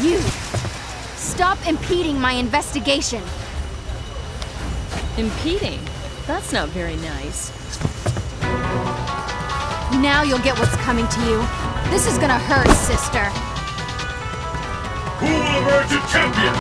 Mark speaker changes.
Speaker 1: You! Stop impeding my investigation!
Speaker 2: Impeding? That's not very nice.
Speaker 1: Now you'll get what's coming to you. This is gonna hurt, sister.
Speaker 3: Who will emerge a champion?